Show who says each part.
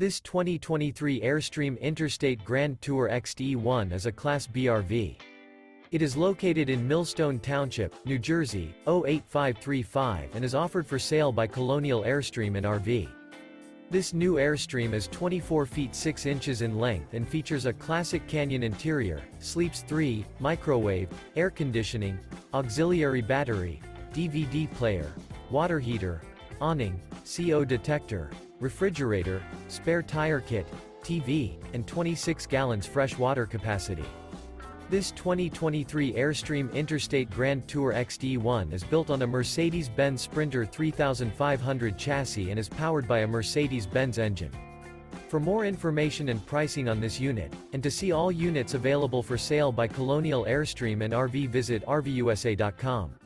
Speaker 1: This 2023 Airstream Interstate Grand Tour EXT E1 is a Class BRV. It is located in Millstone Township, New Jersey, 08535 and is offered for sale by Colonial Airstream and RV. This new Airstream is 24 feet 6 inches in length and features a classic canyon interior, sleeps 3, microwave, air conditioning, auxiliary battery, DVD player, water heater, awning, CO detector, refrigerator, spare tire kit, TV, and 26 gallons fresh water capacity. This 2023 Airstream Interstate Grand Tour EXT E1 is built on a Mercedes-Benz Sprinter 3500 chassis and is powered by a Mercedes-Benz engine. For more information and pricing on this unit, and to see all units available for sale by Colonial Airstream and RV visit RVUSA.com.